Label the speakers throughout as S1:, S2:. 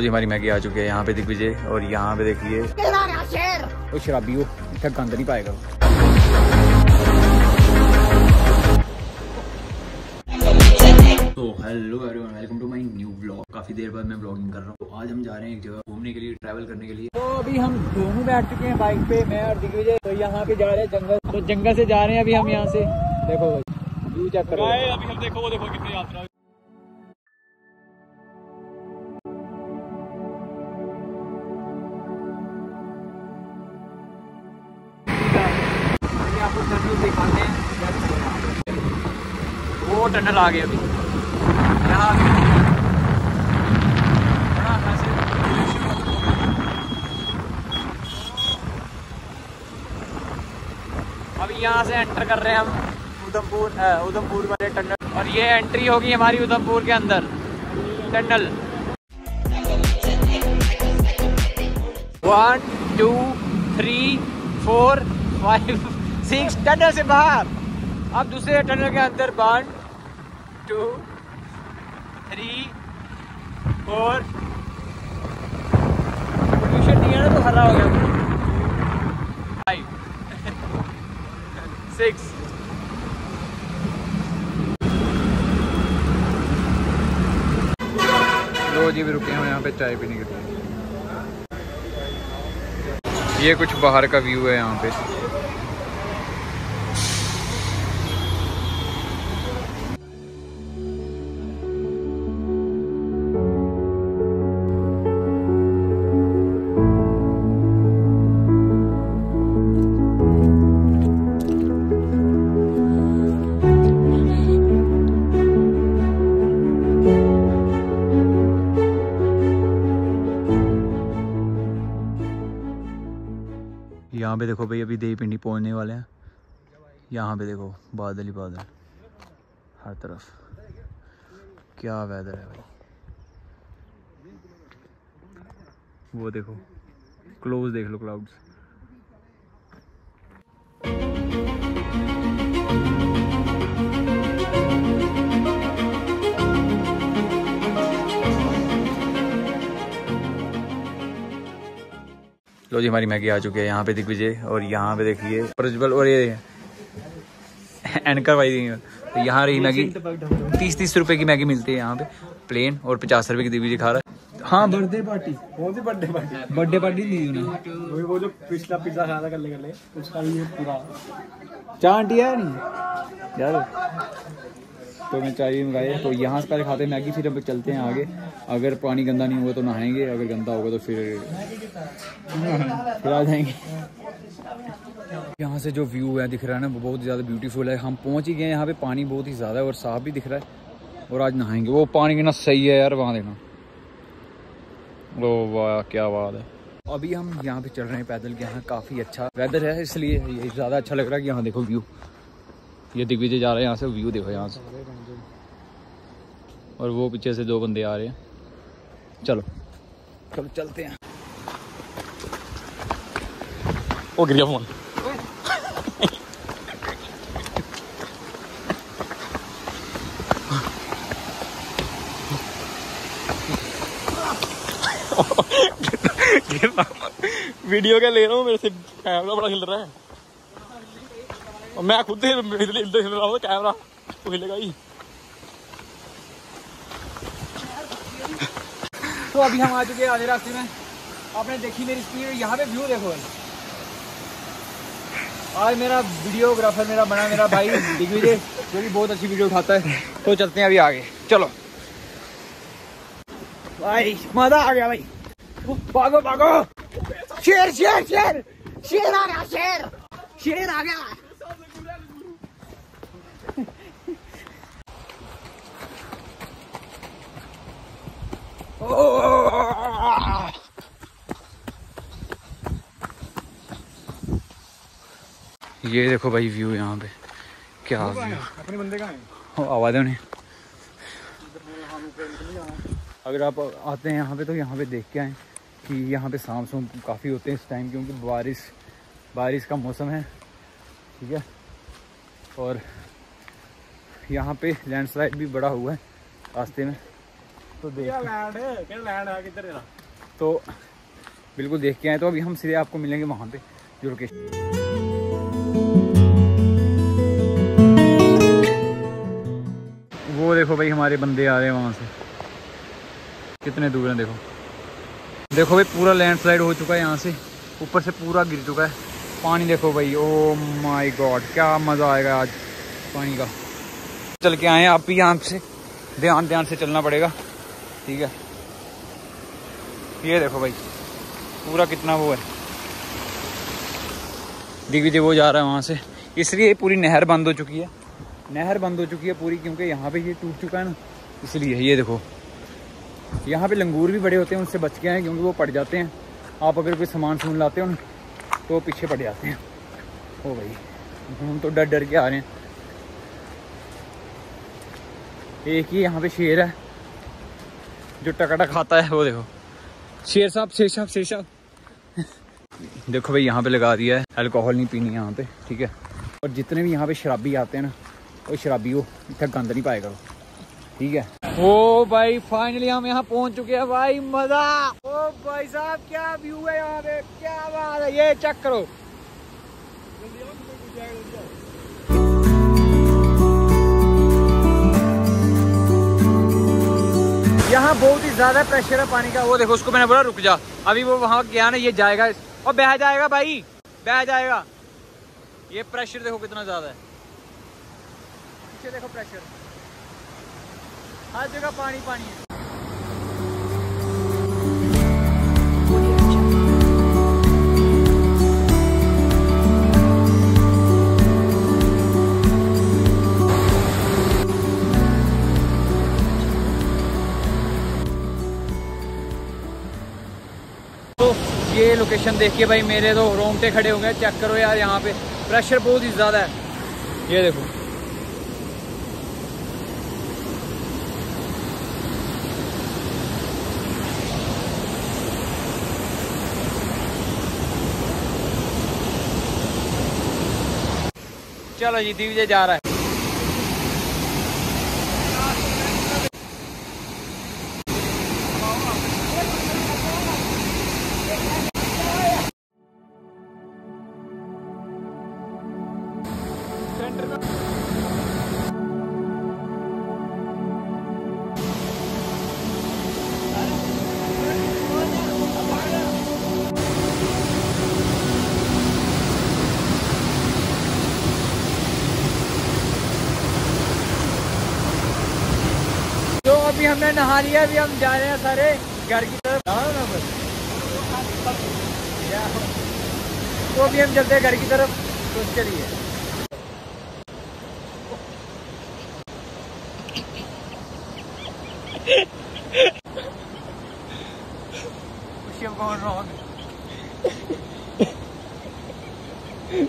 S1: जी, हमारी मैगी आ चुकी है, यहाँ पे दिग्विजय और यहाँ पे देखिए।
S2: शराबी हो इतना गंद नहीं पाएगा।
S1: तो hello everyone welcome to my new blog काफ़ी देर बाद मैं ब्लॉगिंग कर रहा हूँ। आज हम जा रहे हैं एक जगह घूमने के लिए ट्रैवल करने के लिए।
S2: तो अभी हम दोनों बैठ चुके हैं बाइक पे, मैं और दिग्विजय। तो यहाँ पे जा रहे हैं जंगल। तो जंगल से जा रहे हैं अभी हम यहाँ से। देखो व्यू चेक करो।
S3: अभी हम देखो देखो कितनी यात्रा
S2: वो टनल आ गए अभी यहाँ अभी यहाँ से एंटर कर रहे हैं हम उधमपुर उधमपुर वाले टनल। और ये एंट्री होगी हमारी उधमपुर के अंदर। Tunnel. One two three four five six tunnel से बाहर। अब दूसरे टनल के अंदर one two three four pollution नहीं है ना तो हरा हो गया। फाइव सिक्स
S1: लो जी भी रुके हैं यहाँ पे चाय पीने के लिए। ये कुछ बाहर का व्यू है यहाँ पे। यहाँ पे देखो भाई, अभी देवी पिंडी पहुँचने वाले हैं। यहाँ पे देखो, बादल ही बादल। हर तरफ़। क्या वेदर है भाई। वो देखो क्लोज देख लो क्लाउड्स लो जी हमारी मैगी आ चुकी है यहाँ पे दिग्विजय और यहाँ पे देखिए प्रज्वल और ये एनकर भाई तो यहाँ रही मैगी। तीस तीस रुपए की मैगी मिलती है यहाँ पे प्लेन और पचास रुपए की दिग्विजय खा रहा है। हाँ
S3: बर्थडे पार्टी। कौन सी बर्थडे पार्टी?
S2: बर्थडे पार्टी दी उन्हें
S3: वही वो जो पिछला पिज्जा खाया था कल्ले कल्ले उसका भी ये पूरा।
S2: है नहीं यार तो मैं चाय भी मंगाई तो यहाँ से पहले खाते हैं। मैगी फिर हम चलते हैं आगे। अगर पानी गंदा नहीं होगा तो नहाएँगे। अगर गंदा होगा तो फिर फिर आ जाएँगे। यहाँ से जो व्यू है दिख रहा है ना, वो बहुत ज़्यादा ब्यूटीफुल है। हम पहुँच ही गए हैं। यहाँ पे पानी बहुत ही ज़्यादा है और साफ़ भी दिख रहा है। और आज नहाएँगे। वो पानी कितना सही है यार, वहाँ देखना। ओ वाह, क्या बात है। अभी हम यहाँ पे चल रहे हैं पैदल। के यहाँ काफ़ी अच्छा वेदर है, इसलिए ये ज़्यादा अच्छा लग रहा है कि यहाँ देखो व्यू ये दिग्विजय जा रहे हैं यहाँ से व्यू देखो यहाँ से। और वो पीछे से दो बंदे आ रहे हैं। चलो। चलो चलते हैं।
S3: ओ गिर गया फ़ोन। वीडियो क्या ले रहा हूँ? मेरे से कैमरा बड़ा हिल रहा है। और मैं खुद ही हिल रहा हूँ कैमरा तो हिलेगा ही।
S2: तो अभी हम आ चुके हैं आधे रास्ते में। आपने देखी मेरी स्पीड यहाँ पे व्यू देखो। आज मेरा वीडियोग्राफर मेरा बना मेरा भाई दिग्विजय, जो कि बहुत अच्छी वीडियो उठाता है। तो चलते हैं अभी आगे। चलो। भाई, मज़ा आ गया भाई। भागो भागो। शेर शेर शेर। शेर आ गया, शेर। शेर आ गया।
S1: ये देखो भाई व्यू यहाँ पे। क्या
S3: अपने बंदे कहाँ हैं?
S1: आवाज़ उन्हें। अगर आप आते हैं यहाँ पे तो यहाँ पे देख के आए कि यहाँ पे सांप सूप काफ़ी होते हैं इस टाइम क्योंकि बारिश बारिश का मौसम है ठीक है? और यहाँ पे लैंडस्लाइड भी बड़ा हुआ है रास्ते में।
S2: तो देख
S3: है?
S2: तो बिल्कुल देख के आए तो अभी हम सीधे आपको मिलेंगे वहाँ पे जो लोकेशन वो देखो भाई हमारे बंदे आ रहे हैं वहाँ से। कितने दूर हैं देखो। देखो भाई पूरा लैंडस्लाइड हो चुका है यहाँ से। ऊपर से पूरा गिर चुका है। पानी देखो भाई ओ माय गॉड क्या मज़ा आएगा आज पानी का। चल के आए आप भी यहाँ से ध्यान ध्यान से चलना पड़ेगा। ठीक है? ये देखो भाई, पूरा कितना वो है। दिग्विजय वो जा रहा है वहाँ से। इसलिए पूरी नहर बंद हो चुकी है। नहर बंद हो चुकी है पूरी, क्योंकि यहाँ पे ये टूट चुका है ना। इसलिए ये देखो, यहाँ पे लंगूर भी बड़े होते हैं, उनसे बच गए हैं क्योंकि वो पड़ जाते हैं। आप अगर कोई सामान सुन लाते हो ना तो पीछे पड़ जाते हैं। ओ भाई, हम तो डर डर के आ रहे हैं। एक ही यहाँ पे शेर है। जो टकाटा खाता है, वो देखो। शेर साहब शेर साहब शेर साहब। देखो भाई, यहाँ पे लगा दिया है। अल्कोहल नहीं पीनी यहाँ पे, ठीक है? और जितने भी यहाँ पे शराबी आते हैं ना, वो शराबी हो इतना गंद नहीं पाएगा ठीक है? ओ भाई फाइनली हम यहाँ पहुँच चुके हैं, भाई, मज़ा। ओ भाई साहब, क्या व्यू है यहाँ पे? क्या बात है? ये चेक करो। यहाँ बहुत ही ज़्यादा प्रेशर है पानी का। वो देखो, उसको मैंने बोला, रुक जा। अभी वो वहाँ गया ना, ये जाएगा। और बह जाएगा भाई, बह जाएगा। ये प्रेशर देखो कितना ज़्यादा है। पीछे देखो प्रेशर हर जगह पानी पानी है। तो ये लोकेशन देखिए भाई, मेरे तो रोंगटे खड़े हो गए चेक करो यार यहाँ पे। प्रेशर बहुत ही ज़्यादा है। ये देखो। चलो जी, दिव्य जा रहा है। तो अभी हमने नहा लिया अभी हम जा रहे हैं सारे घर की तरफ़। ना बस। तो अभी हम चलते हैं घर की तरफ़। तो चलिए। को रॉन्ग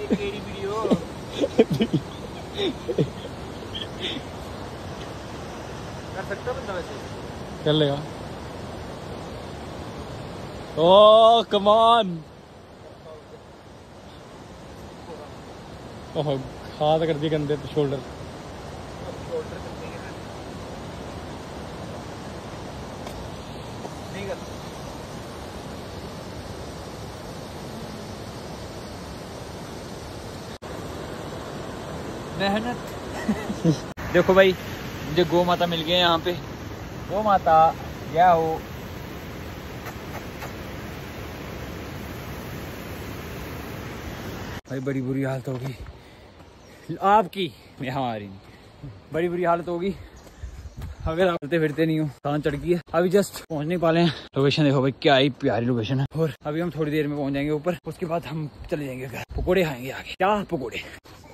S2: तेरी वीडियो कर
S3: लेगा ओ कमान ओह, हाथ कर दिए गंदे शोल्डर
S2: नहीं कर मेहनत। देखो भाई, मुझे गौ माता मिल गए यहाँ पे। गौ माता, क्या हो? भाई, बड़ी बुरी हालत होगी। आपकी? हमारी नहीं। बड़ी बुरी हालत होगी। अगर आप चलते फिरते नहीं हो सांस चढ़ गई है। अभी जस्ट पहुँचने वाले हैं। लोकेशन देखो भाई, क्या ही प्यारी लोकेशन है। और अभी हम थोड़ी देर में पहुँच जाएँगे ऊपर। उसके बाद हम चले जाएँगे घर। पकोड़े खाएँगे आगे। क्या पकोड़े?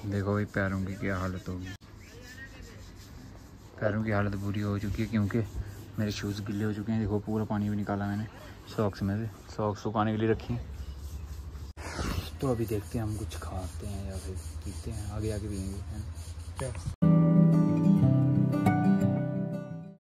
S2: देखो भाई, पैरों की क्या हालत होगी। पैरों की हालत बुरी हो चुकी है क्योंकि मेरे शूज़ गिले हो चुके हैं। देखो, पूरा पानी भी निकाला मैंने सॉक्स में से। सॉक्स सुखाने के लिए रखी हैं। तो अभी देखते हैं हम कुछ खाते हैं या फिर पीते हैं। आगे आगे पियेंगे, है?